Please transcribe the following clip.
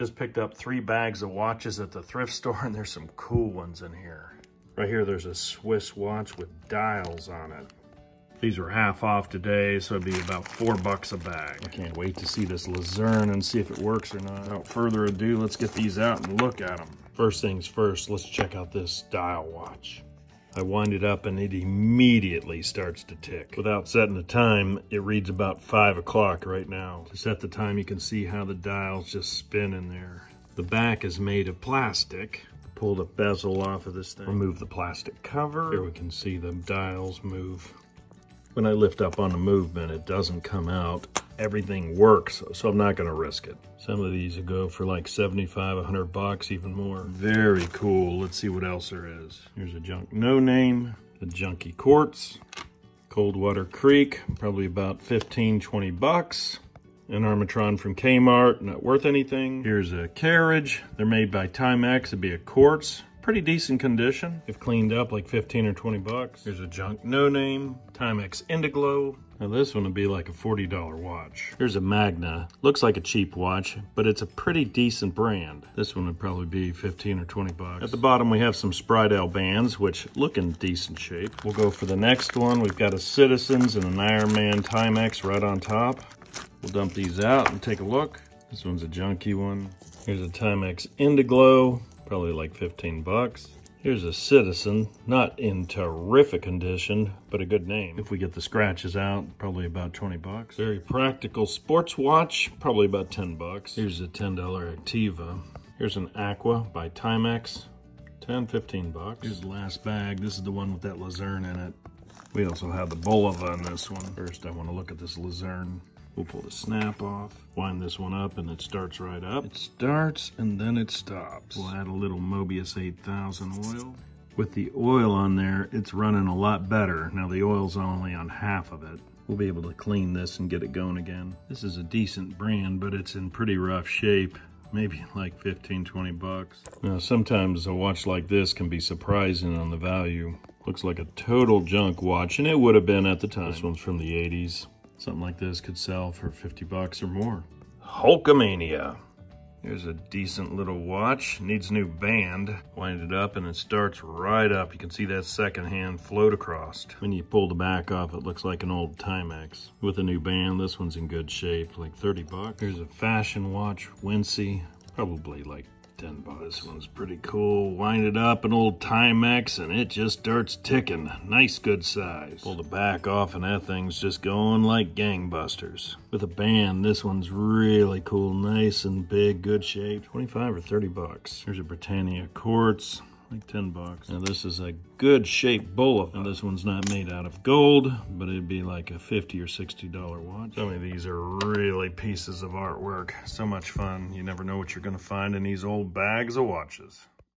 Just picked up three bags of watches at the thrift store and there's some cool ones in here. Right here, there's a Swiss watch with dials on it. These were half off today, so it'd be about four bucks a bag. I can't wait to see this Lucerne and see if it works or not. Without further ado, let's get these out and look at them. First things first, let's check out this dial watch. I wind it up and it immediately starts to tick. Without setting the time, it reads about five o'clock right now. To set the time, you can see how the dials just spin in there. The back is made of plastic. Pull the bezel off of this thing. Remove the plastic cover. Here we can see the dials move. When I lift up on the movement, it doesn't come out. Everything works, so I'm not gonna risk it. Some of these will go for like 75, 100 bucks, even more. Very cool. Let's see what else there is. Here's a junk no name, the junky quartz, Coldwater Creek, probably about 15, 20 bucks. An Armatron from Kmart, not worth anything. Here's a carriage. They're made by Timex. It'd be a quartz, pretty decent condition. If cleaned up, like 15 or 20 bucks. Here's a junk no name, Timex Indiglo. Now this one would be like a $40 watch. Here's a Magna. Looks like a cheap watch, but it's a pretty decent brand. This one would probably be 15 or 20 bucks. At the bottom we have some Speidel bands, which look in decent shape. We'll go for the next one. We've got a Citizens and an Ironman Timex right on top. We'll dump these out and take a look. This one's a junky one. Here's a Timex Indiglo, probably like 15 bucks. Here's a Citizen, not in terrific condition, but a good name. If we get the scratches out, probably about 20 bucks. Very practical sports watch, probably about 10 bucks. Here's a $10 Activa. Here's an Aqua by Timex, 10, 15 bucks. Here's the last bag. This is the one with that Lucerne in it. We also have the Bulova in this one. First, I want to look at this Lucerne. We'll pull the snap off, wind this one up, and it starts right up. It starts and then it stops. We'll add a little Moebius 8000 oil. With the oil on there, it's running a lot better. Now the oil's only on half of it. We'll be able to clean this and get it going again. This is a decent brand, but it's in pretty rough shape. Maybe like 15, 20 bucks. Now sometimes a watch like this can be surprising on the value. Looks like a total junk watch, and it would have been at the time. This one's from the 80s. Something like this could sell for 50 bucks or more. Hulkamania. Here's a decent little watch. Needs new band. Wind it up and it starts right up. You can see that second hand float across. When you pull the back off, it looks like an old Timex. With a new band, this one's in good shape, like 30 bucks. Here's a fashion watch, Wincy, probably like 10 bucks. This one's pretty cool. Wind it up, an old Timex, and it just starts ticking. Nice, good size. Pull the back off, and that thing's just going like gangbusters. With a band, this one's really cool. Nice and big, good shape. 25 or 30 bucks. Here's a Britannia Quartz like 10 bucks. Now this is a good shaped bullet. Now this one's not made out of gold, but it'd be like a 50 or $60 watch. Some of these are really pieces of artwork. So much fun. You never know what you're gonna find in these old bags of watches.